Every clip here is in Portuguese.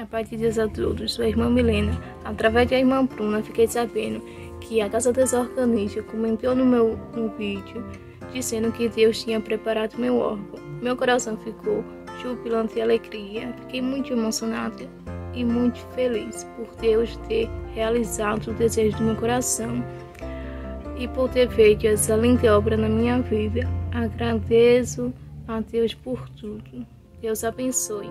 A paz de Deus a todos, sou a irmã Milena. Através da irmã Bruna, fiquei sabendo que a Casa dos Organistas comentou no meu no vídeo dizendo que Deus tinha preparado meu órgão. Meu coração ficou jubilante de alegria. Fiquei muito emocionada e muito feliz por Deus ter realizado o desejo do meu coração e por ter feito essa linda obra na minha vida. Agradeço a Deus por tudo. Deus abençoe.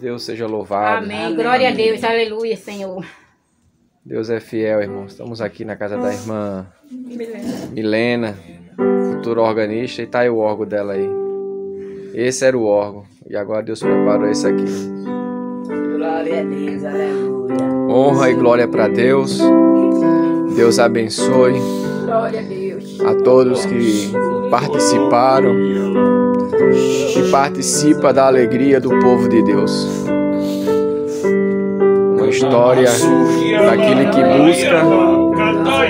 Deus seja louvado. Amém. Amém. Glória a Deus. Aleluia, Senhor. Deus é fiel, irmão. Estamos aqui na casa da irmã Milena, Milena futura organista, e tá aí o órgão dela aí. Esse era o órgão. E agora Deus preparou esse aqui. Glória a Deus, aleluia. Honra e glória para Deus. Deus abençoe. Glória a Deus. A todos que participaram que participa da alegria do povo de Deus. Uma história daquele que busca,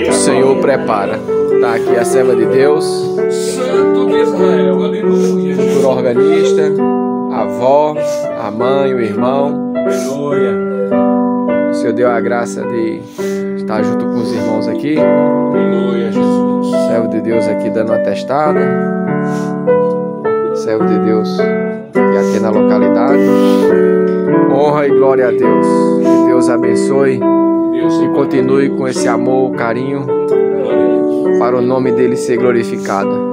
o Senhor prepara. Está aqui a serva de Deus, o organista, a avó, a mãe, o irmão. O Senhor deu a graça de estar junto com os irmãos aqui. Servo de Deus aqui dando atestada servo de Deus que aqui na localidade. Honra e glória a Deus. Que Deus abençoe e continue com esse amor, carinho, para o nome dele ser glorificado.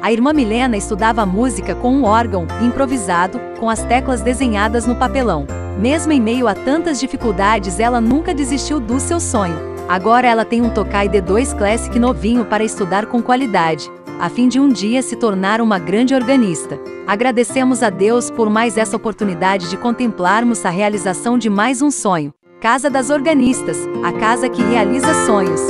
A irmã Milena estudava música com um órgão improvisado, com as teclas desenhadas no papelão. Mesmo em meio a tantas dificuldades, ela nunca desistiu do seu sonho. Agora ela tem um Tokai D2 Classic novinho para estudar com qualidade a fim de um dia se tornar uma grande organista. Agradecemos a Deus por mais essa oportunidade de contemplarmos a realização de mais um sonho. Casa das Organistas, a casa que realiza sonhos.